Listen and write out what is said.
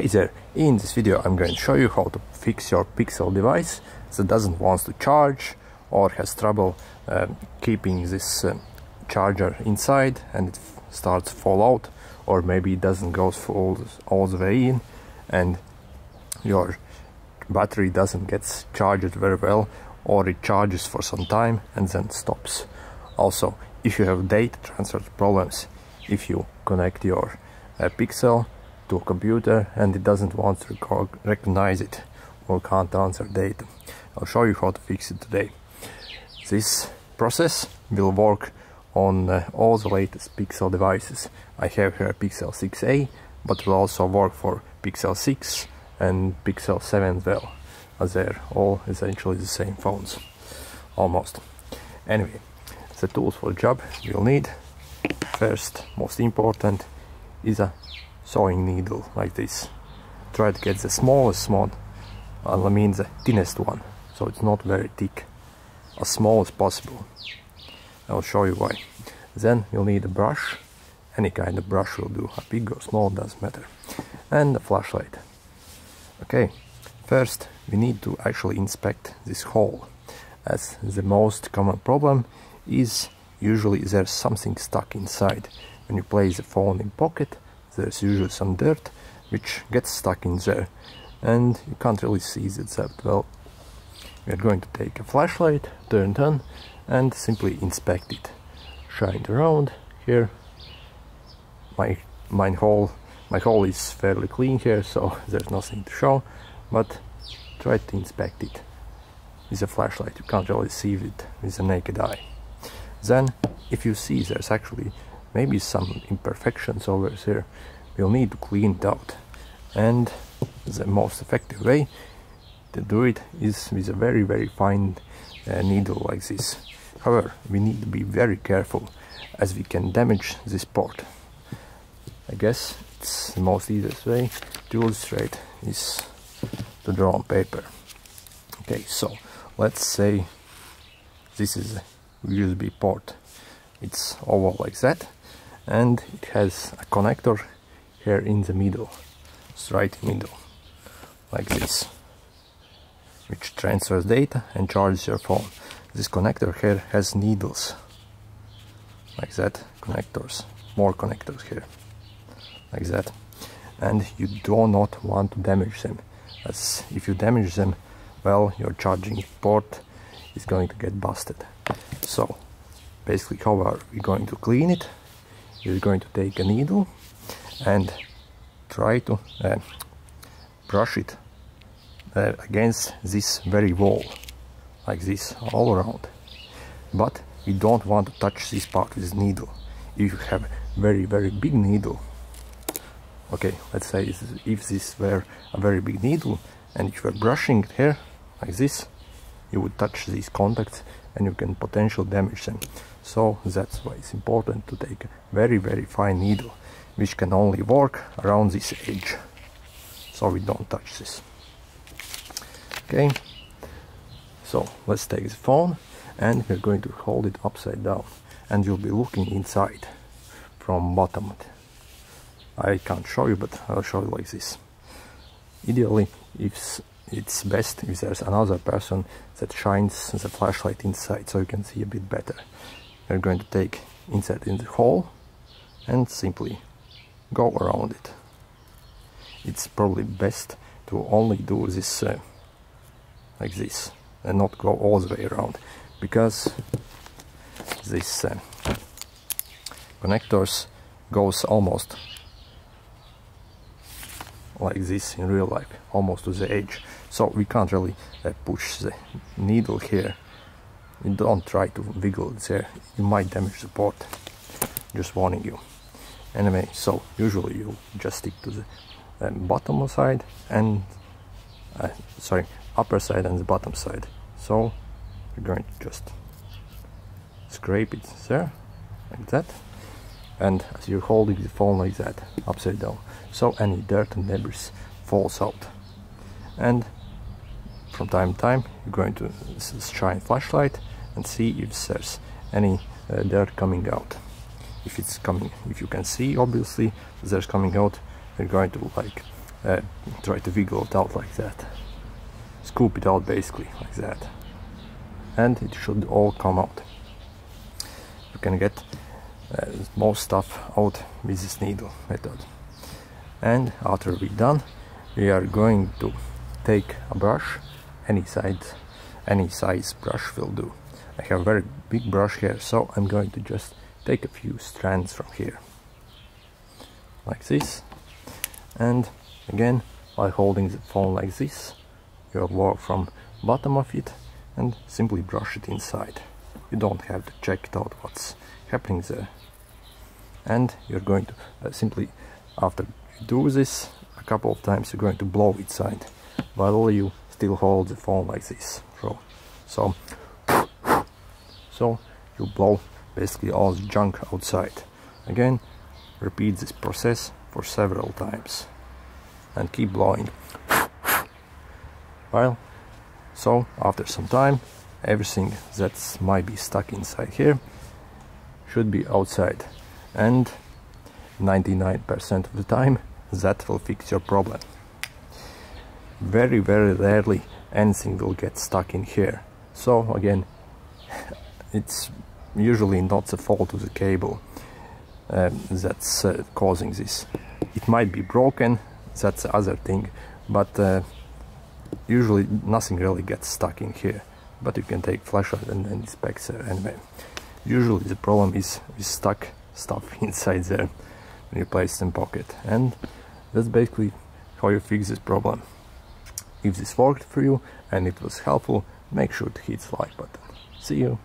Hey there, in this video I'm going to show you how to fix your Pixel device that doesn't want to charge or has trouble uh, keeping this uh, charger inside and it starts fall out or maybe it doesn't go full all the way in and your battery doesn't get charged very well or it charges for some time and then stops. Also, if you have data transfer problems, if you connect your uh, Pixel to a computer and it doesn't want to recognize it or can't answer data. I'll show you how to fix it today. This process will work on uh, all the latest Pixel devices. I have here Pixel 6a, but will also work for Pixel 6 and Pixel 7 as well, as they're all essentially the same phones, almost. Anyway, the tools for the job you'll need, first, most important, is a sewing needle like this. Try to get the smallest one, uh, I mean the thinnest one, so it's not very thick, as small as possible. I'll show you why. Then you'll need a brush, any kind of brush will do, a big or small doesn't matter, and a flashlight. Okay, first we need to actually inspect this hole, as the most common problem is usually there's something stuck inside. When you place the phone in pocket, there's usually some dirt which gets stuck in there and you can't really see it that well. We're going to take a flashlight, turn it on and simply inspect it. Shine it around here. My my hole my hole is fairly clean here so there's nothing to show but try to inspect it with a flashlight. You can't really see it with the naked eye. Then if you see there's actually maybe some imperfections over here we'll need to clean it out. And the most effective way to do it is with a very very fine uh, needle like this. However we need to be very careful as we can damage this port I guess it's the most easiest way to illustrate is to draw on paper. Okay so let's say this is a USB port. It's oval like that and it has a connector here in the middle straight middle like this which transfers data and charges your phone. This connector here has needles like that connectors more connectors here like that. And you do not want to damage them. As if you damage them well your charging port is going to get busted. So basically how are we going to clean it you're going to take a needle and try to uh, brush it uh, against this very wall like this all around. But you don't want to touch this part with the needle. If you have a very very big needle okay let's say if this were a very big needle and if you were brushing here like this you would touch these contacts and you can potentially damage them. So that's why it's important to take a very very fine needle which can only work around this edge. So we don't touch this. Okay. So let's take the phone and we're going to hold it upside down. And you'll be looking inside from bottom. I can't show you but I'll show you like this. Ideally if it's best if there's another person that shines the flashlight inside so you can see a bit better. We're going to take inside in the hole and simply go around it. It's probably best to only do this uh, like this and not go all the way around because this uh, connectors goes almost like this in real life almost to the edge so we can't really uh, push the needle here. You don't try to wiggle it there. You might damage the port just warning you. Anyway so usually you just stick to the uh, bottom side and uh, sorry upper side and the bottom side. So you're going to just scrape it there like that. And as you're holding the phone like that upside down. So any dirt and debris falls out. And from time to time you're going to shine flashlight and see if there's any uh, dirt coming out. If it's coming if you can see obviously there's coming out you're going to like uh, try to wiggle it out like that. Scoop it out basically like that. And it should all come out. You can get uh, most stuff out with this needle method. And after we're done we are going to take a brush any size any size brush will do. I have a very big brush here so I'm going to just take a few strands from here. Like this. And again by holding the phone like this you work from bottom of it and simply brush it inside. You don't have to check it out what's happening there. And you're going to uh, simply after you do this a couple of times you're going to blow inside while you still hold the phone like this. So so so you blow basically all the junk outside. Again repeat this process for several times and keep blowing. Well so after some time everything that might be stuck inside here should be outside. And 99% of the time that will fix your problem very very rarely anything will get stuck in here. So again it's usually not the fault of the cable um, that's uh, causing this. It might be broken that's the other thing but uh, usually nothing really gets stuck in here but you can take flashlight and, and inspect there anyway. Usually the problem is with stuck stuff inside there when you place in pocket and that's basically how you fix this problem if this worked for you and it was helpful make sure to hit the like button. See you